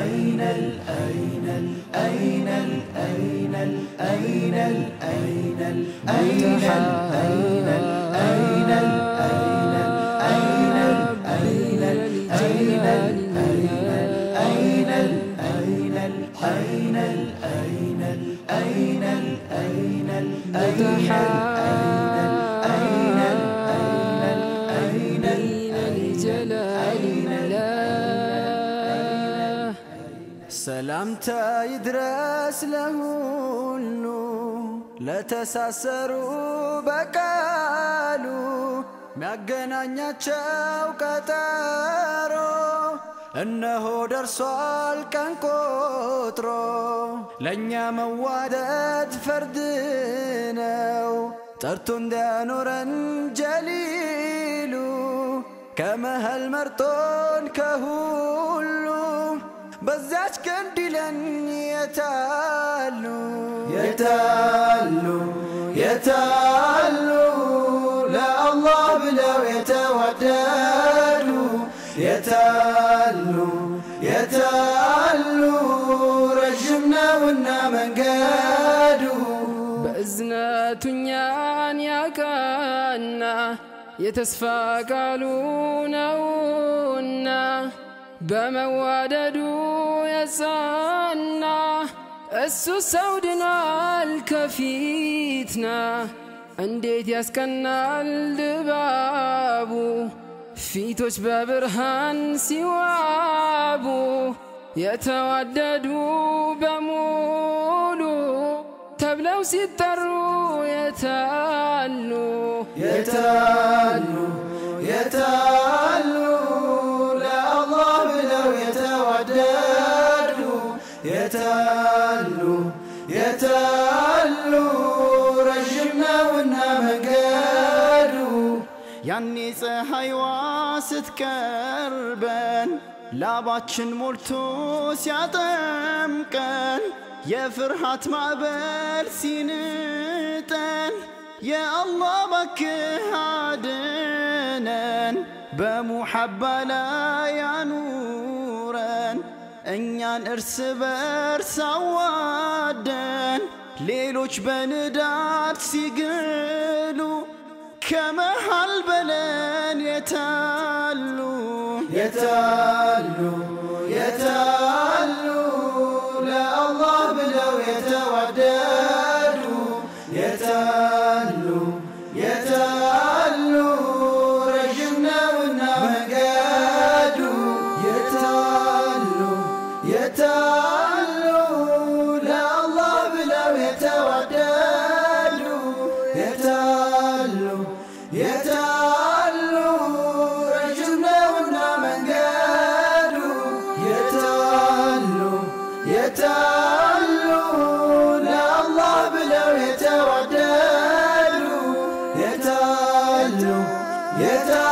أين ال أين ال أين ال أين ال أين ال أين ال أين ال أين ال أين ال أين ال أين ال أين ال أين ال أين ال أين ال أين ال أين ال أين ال أين ال ሰላምታ ይድረስ ለሁሉ ለተሳሰሩ በቃሉ ሚያገናኛቸው ቀጠሮ እነሆ ደርሷል ቀን ቆጥሮ። ለእኛ መዋደድ ፈርድ ነው ጠርቶ እንዲያኖረን ጀሊሉ ከመሃል መርጦን ከሁሉ በዚያች ቀን ዲለን የታሉ? የታሉ? የታሉ? ለአላህ ብለው የተዋደዱ የታሉ? የታሉ? ረዥም ነውና መንገዱ? በእዝነቱ እኛን ያቃና የተስፋ ቃሉ ነውና በመዋደዱ የጸና እሱ ሰው ድኗል ከፊትና እንዴት ያስቀናል ድባቡ? ፊቶች በብርሃን ሲዋቡ የተዋደዱ በሙሉ ተብለው ሲጠሩ የታሉ? የታሉ? የታሉ የታሉ ረዥም ነውና መንገዱ ያኔ ፀሐይዋ ስትቀርበን ላባችን ሞልቶ ሲያጠምቀን የፍርሃት ማዕበል ሲንጠን የአላህ ባክህ አድነን በሙሐባ ላይ ያኑረን እኛን እርስ በርስ አዋደን ሌሎች በንዳድ ሲግሉ ከመሃል በለን የታሉ? የታሉ Yeah.